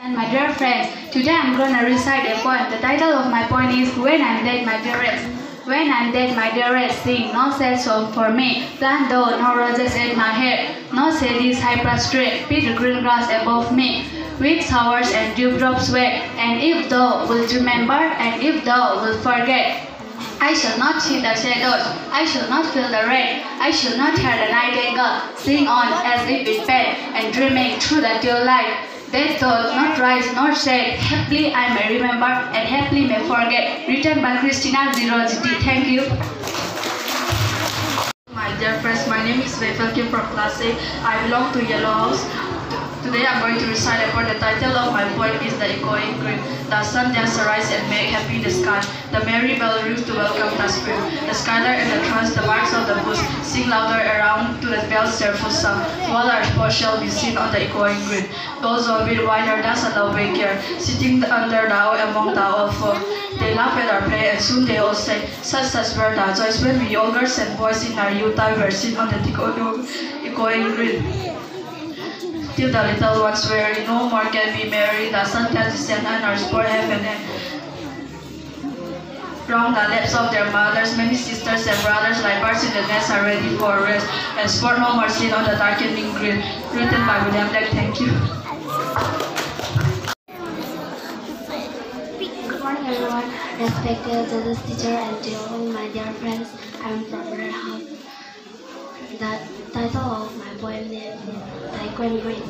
And my dear friends, today I'm gonna recite a poem. The title of my poem is When I'm Dead, My Dearest. When I'm dead, my dearest, sing no sad song for me. Plant though no roses in my hair, no shady cypress tree, be the green grass above me. With showers and dewdrops wet, and if thou wilt remember, and if thou wilt forget, I shall not see the shadows, I shall not feel the rain, I shall not hear the nightingale sing on as if in bed, and dreaming through the daylight. That thought not rise nor set, happily I may remember and happily may forget. Written by Christina G. Rossetti. Thank you. My dear friends, my name is Weifel Kim from class A. I belong to Yellow House. Today I'm going to recite a poem. The title of my poem is The Echoing Green. The sun does arise and make happy the sky. The merry bell rings to welcome the spring. The skylar and the trance, the barks of the bush, sing louder around to the bell's cheerful sound. While our spot shall be seen on the echoing green. Those of it wider dance and awake here, sitting under the owl among the old folk. They laugh at our play and soon they all say, such such were the joys when we all girls and boys in our youth time were seen on the echoing green. Till the little ones weary, no more can be merry. The sun can descend and our sport heaven Round the lips of their mothers, many sisters and brothers like birds in the nest are ready for rest. And sport no more seen on the darkening green. Written by William Blake. Thank you. Good morning, everyone. Respected teacher, and to all my dear friends. I'm from Red House. The title of my poem is Like When Green.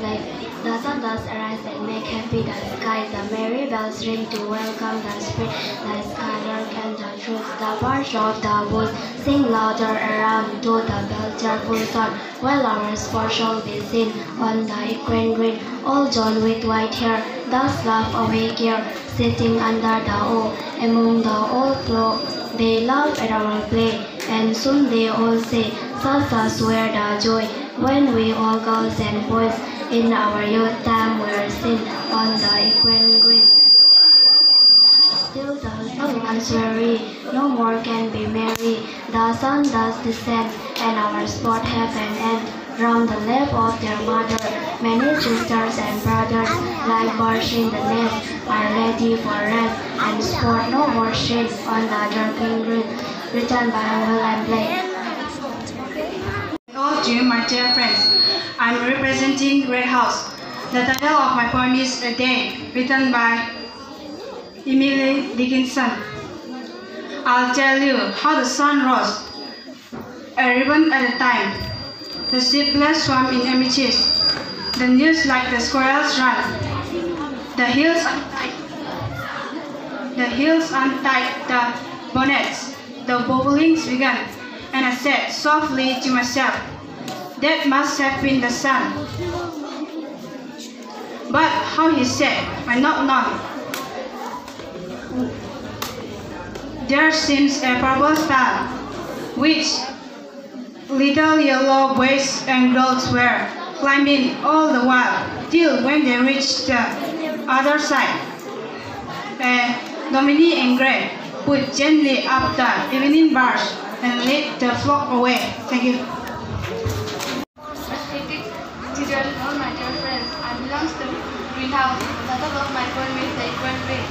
Like the sun does arise and make happy the sky. The merry bells ring to welcome the spring. The sky dark and the truth. The birds of the woods sing louder around to the bell cheerful sound. While our sport shall be seen on the green green. All John with white hair, thus laugh awake here, sitting under the oak among the old flock. They laugh at our play, and soon they all say, Us were the joy when we all girls and boys in our youth time were seen on the equine green. Still the young ones weary, no more can be merry. The sun does descend, and our sport have an end. Round the lap of their mother, many sisters and brothers, like birds in the nest, are ready for rest, and sport no more shade on the darkening green. Written by William Blake. To you, my dear friends. I'm representing Red House. The title of my poem is A Day, written by Emily Dickinson. I'll tell you how the sun rose, a ribbon at a time. The sleepless swam in amethyst. The news like the squirrels run. The hills untied. The hills untied the bonnets. The bubblings began, and I said softly to myself, that must have been the sun. But how he said, I not know. There seems a purple star, which little yellow boys and girls were climbing all the while, till when they reached the other side. Uh, Dominique and Gray put gently up the evening bars and led the flock away. Thank you. Teachers, all my dear friends, I belong to the Greenhouse. The title of my poem is The Echoing Green.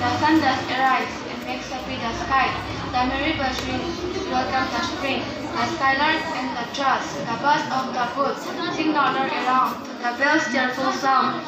The sun does arise and makes happy the sky. The merry bells ring welcome the spring. The skylark and the trust, the birds of the woods, sing louder to the bell's cheerful sound.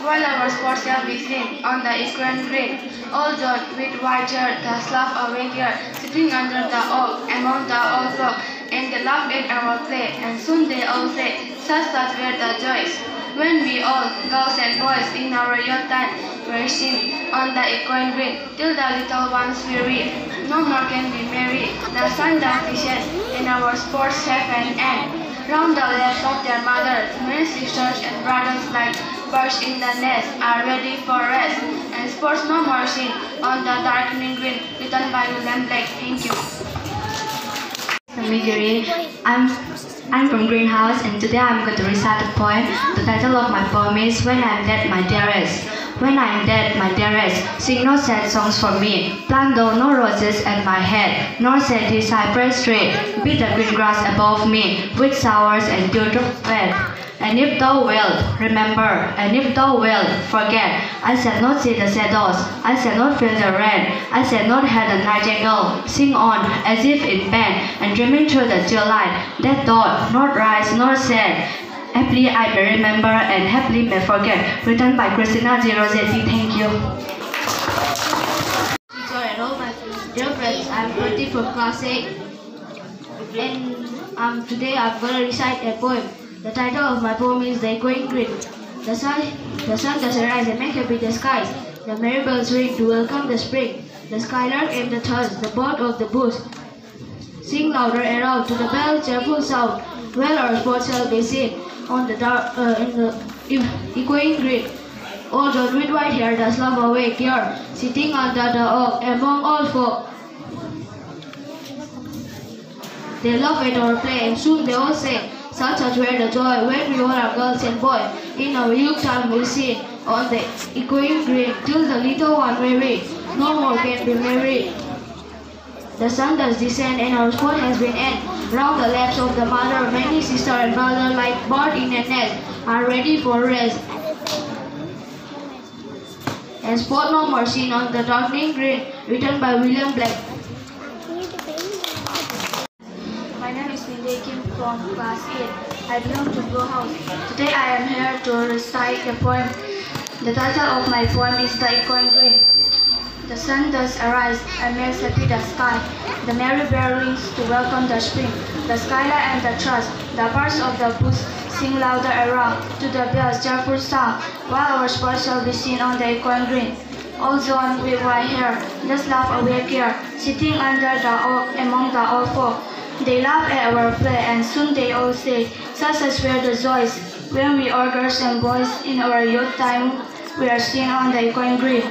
While our sports shall be seen on the equine green, all joy with white hair, the laugh awake here, sitting under the oak among the old flock, and they laugh at our play, and soon they all say, such such were the joys. When we all, girls and boys in our youth time, were seen on the equine green, till the little ones weary, no more can be merry. The sun does descend, and our sports have an end. Round the laps of their mothers, many sisters and brothers like birds in the nest are ready for rest, and sports no more seen on the darkening green, written by William Blake. Thank you. Migiri. I'm I'm from Greenhouse and today I'm going to recite a poem. The title of my poem is When I'm Dead, My Dearest. When I'm dead, my dearest, sing no sad songs for me. Plant though no roses at my head, nor set the cypress tree. Be the green grass above me, with showers and dewdrop wet. And if thou wilt remember, and if thou wilt forget, I shall not see the shadows, I shall not feel the rain, I shall not hear the nightingale sing on as if in band, and dreaming through the chill light, that thought, not rise nor set. Happily I may remember and happily may forget. Written by Christina G. Rossetti. Thank you. Dear friends, I'm Pratik from class 8. And um, today I'm going to recite a poem. The title of my poem is The Echoing Green. The sun, the sun does arise and make happy the skies. The merry bells ring to welcome the spring. The skylark and the thrush, the bird of the bush, sing louder around to the bell cheerful sound. Well our sports shall be seen on the dark, uh, in the echoing green. Old John with white hair does love awake here, sitting under the oak among all folk. They love at our play and soon they all say, such as were the joy when we all are girls and boys. In our youth time we sing on the echoing green till the little one weary, no more can be merry. The sun does descend and our sport has been end. Round the laps of the mother, many sister and brother like bird in a nest are ready for rest. And sport no more seen on the darkening green, written by William Black. My is from 8. I belong to Blue House. Today I am here to recite the poem. The title of my poem is The Echoing Green. The sun does arise and makes happy the sky. The merry bell rings to welcome the spring. The skylight and the thrush, the birds of the bush sing louder around to the bell's cheerful sound, while our sports shall be seen on the echoing green. All John with white hair, just laugh awake here, sitting under the oak among the old folk. They laugh at our play, and soon they all say, such as were the joys when we all girls and boys in our youth time we are seen on the echoing green.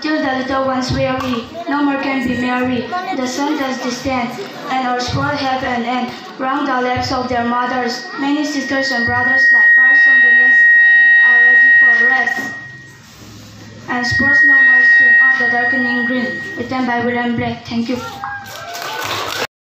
Till the little ones weary, no more can be merry. The sun does descend, and our sport have an end. Round the laps of their mothers, many sisters and brothers like birds on the nest are ready for rest. And sports no more seen on the darkening green, written by William Blake. Thank you.